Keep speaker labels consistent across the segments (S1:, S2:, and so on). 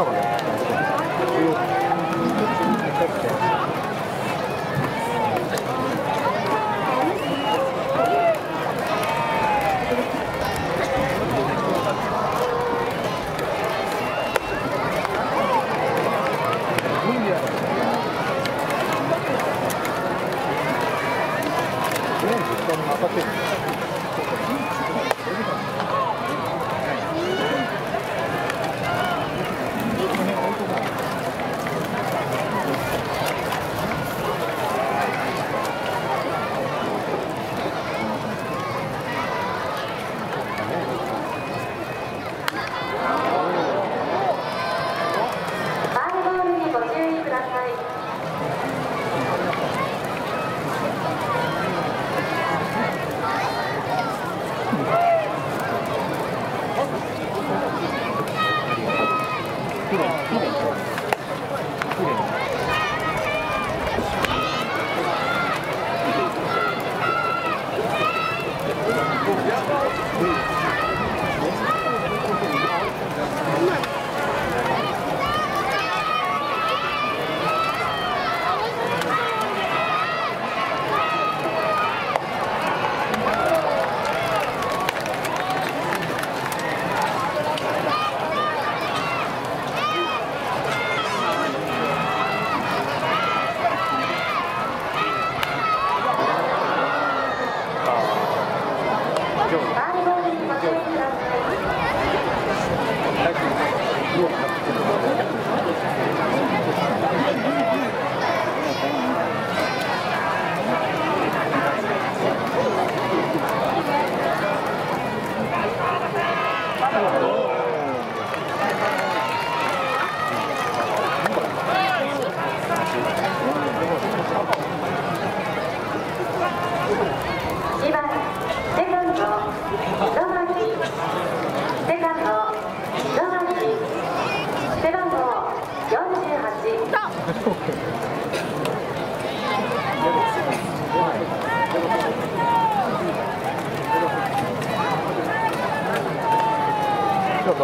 S1: 23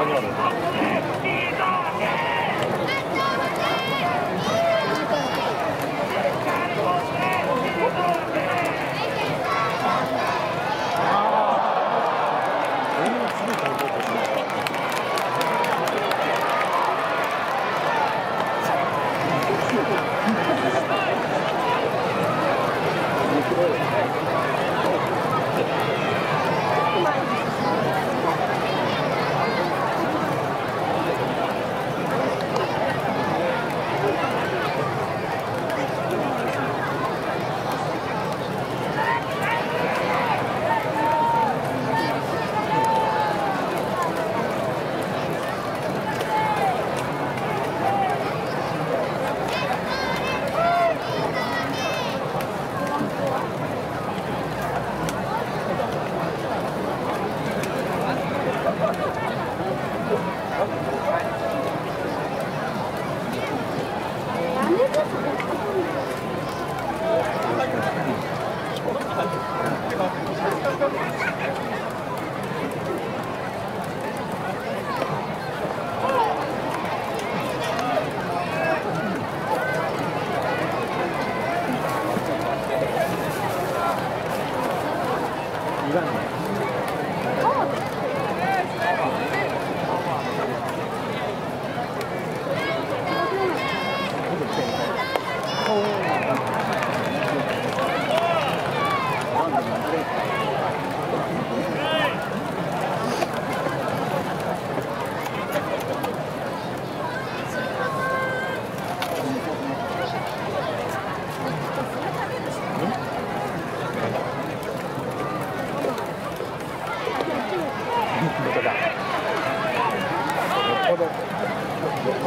S2: 今日たまに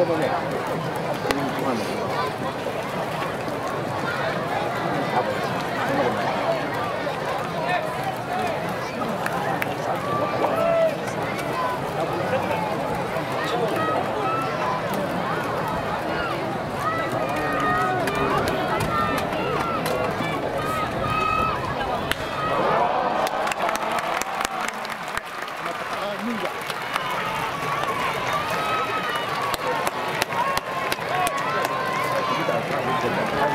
S2: このね。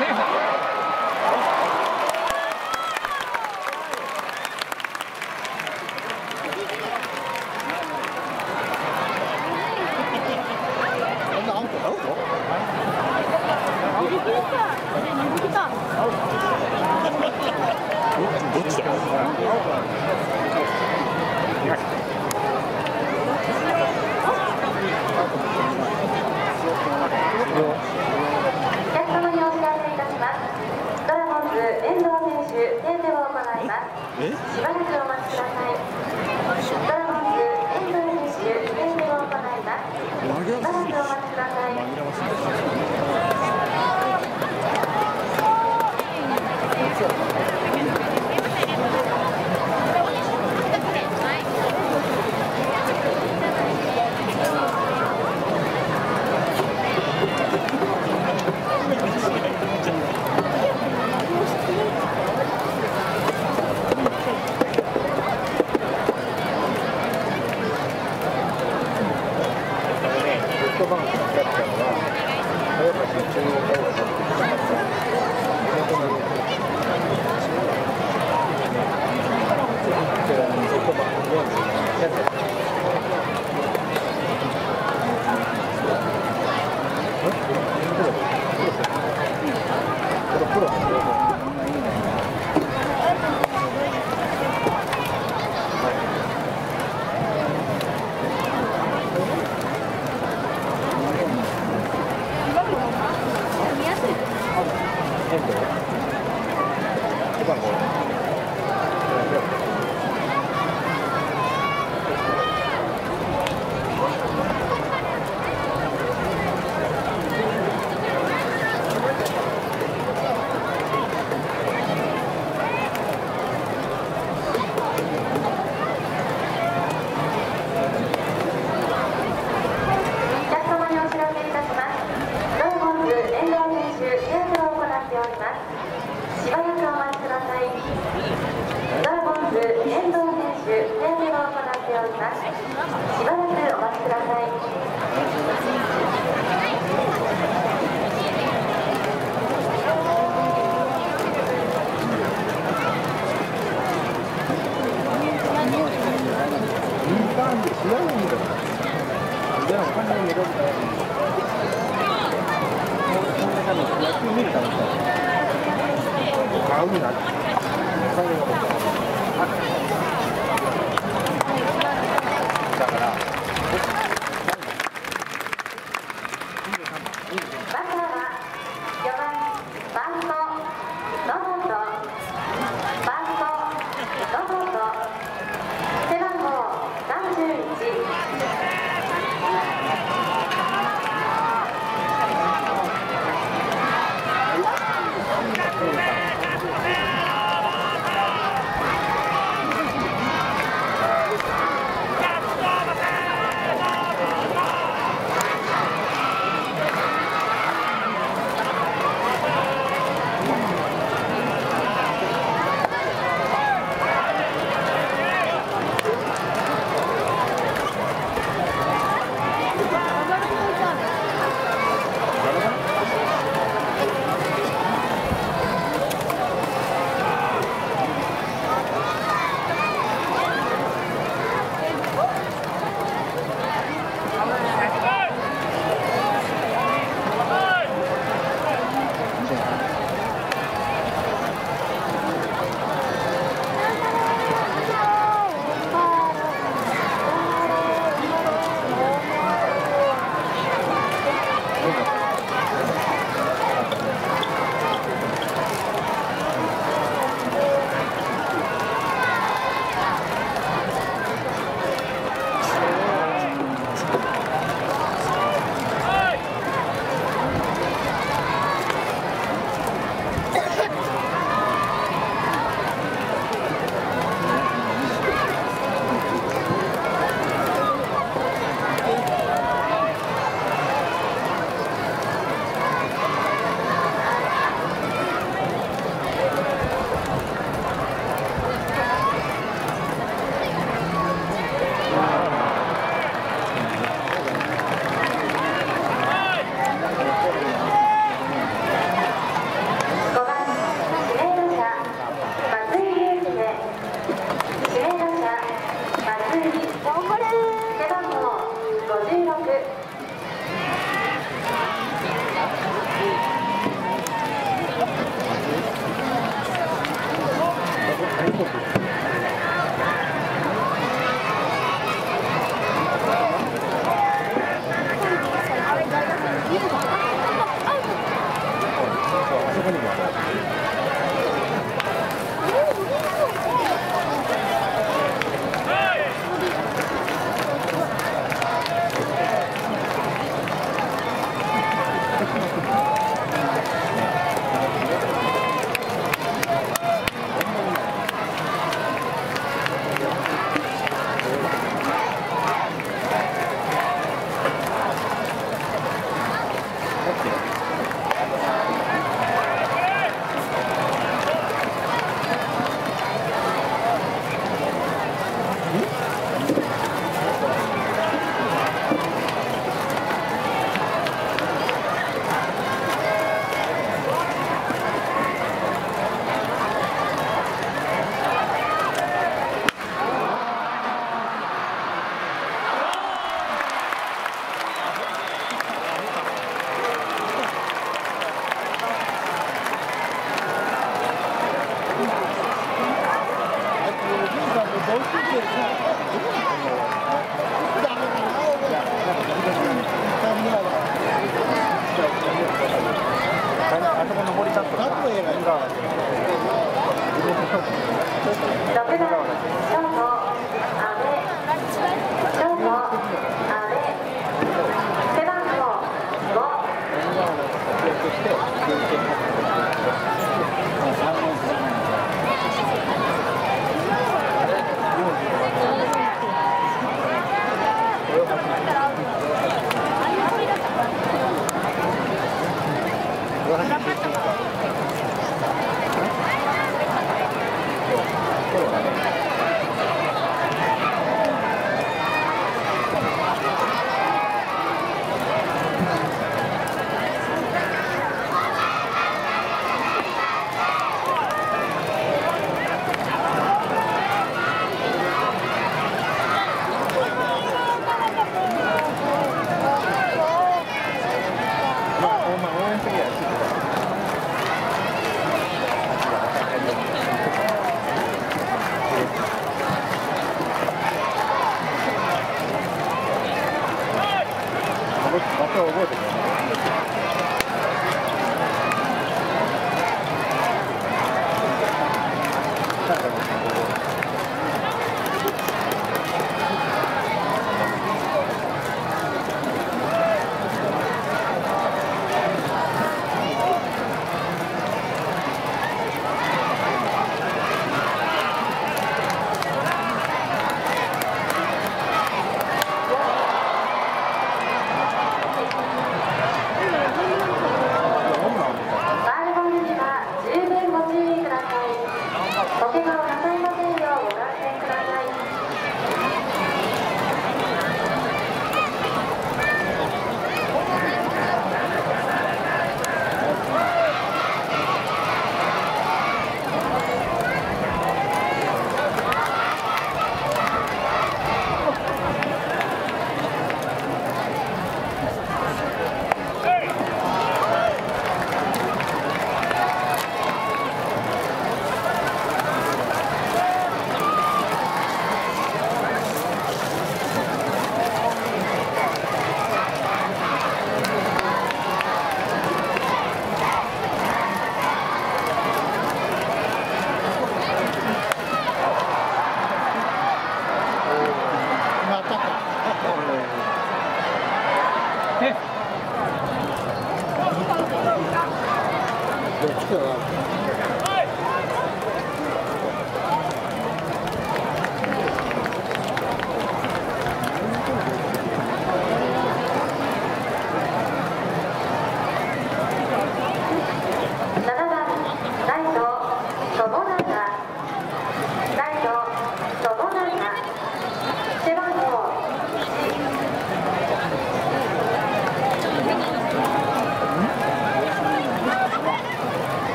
S1: Tampa
S3: Augen hat.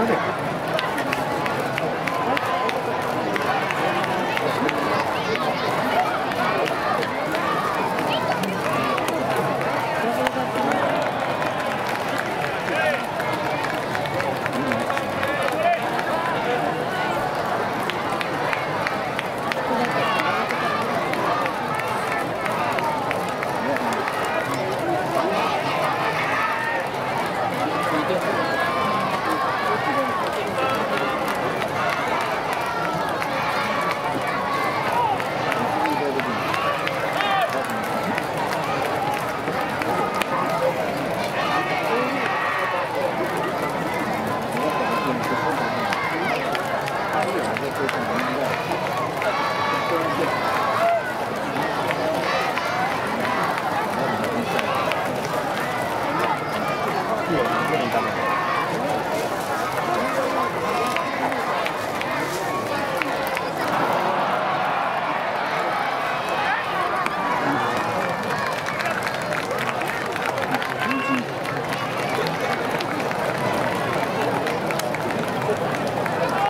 S3: かで